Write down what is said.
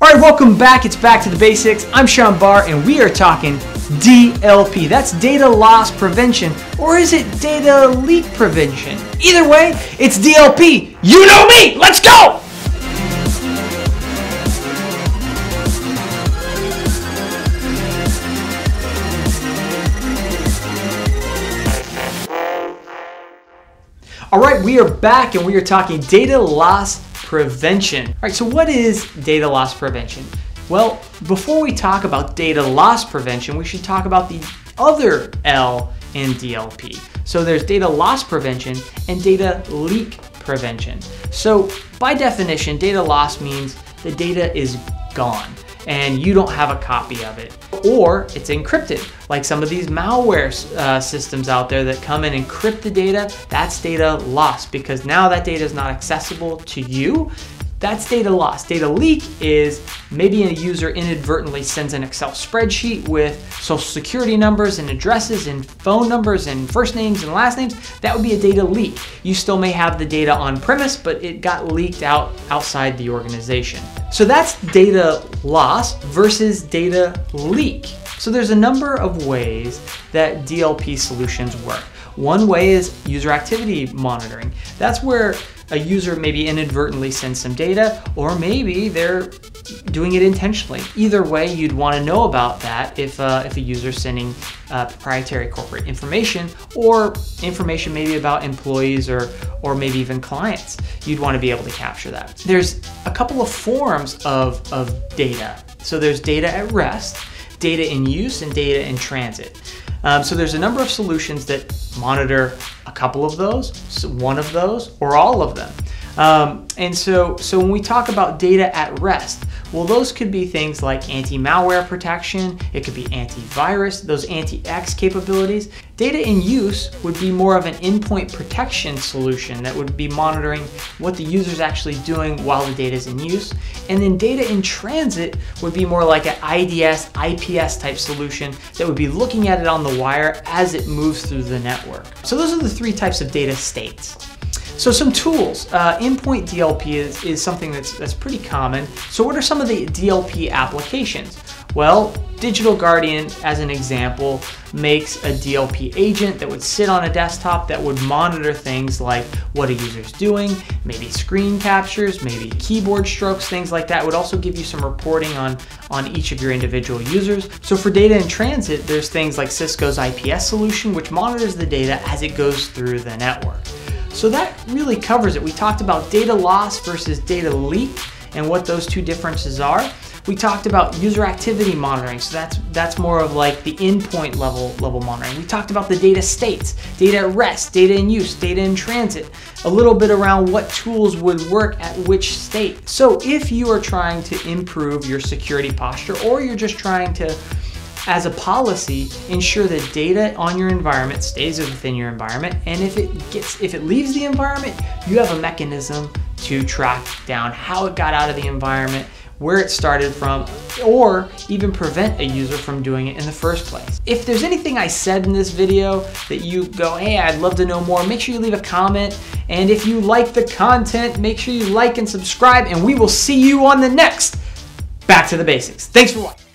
All right, welcome back. It's Back to the Basics. I'm Sean Barr, and we are talking DLP. That's data loss prevention, or is it data leak prevention? Either way, it's DLP. You know me. Let's go. All right, we are back and we are talking data loss prevention. All right, so what is data loss prevention? Well, before we talk about data loss prevention, we should talk about the other L in DLP. So there's data loss prevention and data leak prevention. So by definition, data loss means the data is gone and you don't have a copy of it. Or it's encrypted, like some of these malware uh, systems out there that come and encrypt the data. That's data loss because now that data is not accessible to you that's data loss. Data leak is maybe a user inadvertently sends an Excel spreadsheet with social security numbers and addresses and phone numbers and first names and last names. That would be a data leak. You still may have the data on premise, but it got leaked out outside the organization. So that's data loss versus data leak. So there's a number of ways that DLP solutions work. One way is user activity monitoring. That's where a user maybe inadvertently sends some data, or maybe they're doing it intentionally. Either way, you'd want to know about that if, uh, if a user's sending uh, proprietary corporate information or information maybe about employees or, or maybe even clients. You'd want to be able to capture that. There's a couple of forms of, of data. So there's data at rest, data in use, and data in transit. Um, so there's a number of solutions that monitor a couple of those, one of those, or all of them. Um, and so, so when we talk about data at rest, well, those could be things like anti-malware protection, it could be antivirus, those anti-X capabilities. Data in use would be more of an endpoint protection solution that would be monitoring what the user is actually doing while the data is in use. And then data in transit would be more like an IDS, IPS type solution that would be looking at it on the wire as it moves through the network. So those are the three types of data states. So some tools. Uh, endpoint DLP is, is something that's, that's pretty common. So what are some of the DLP applications? Well, Digital Guardian, as an example, makes a DLP agent that would sit on a desktop that would monitor things like what a user's doing, maybe screen captures, maybe keyboard strokes, things like that. It would also give you some reporting on, on each of your individual users. So for data in transit, there's things like Cisco's IPS solution, which monitors the data as it goes through the network. So that really covers it. We talked about data loss versus data leak and what those two differences are. We talked about user activity monitoring, so that's that's more of like the endpoint level level monitoring. We talked about the data states, data at rest, data in use, data in transit, a little bit around what tools would work at which state. So if you are trying to improve your security posture or you're just trying to as a policy, ensure that data on your environment stays within your environment, and if it gets if it leaves the environment, you have a mechanism to track down how it got out of the environment, where it started from, or even prevent a user from doing it in the first place. If there's anything I said in this video that you go, hey, I'd love to know more, make sure you leave a comment. And if you like the content, make sure you like and subscribe, and we will see you on the next Back to the Basics. Thanks for watching.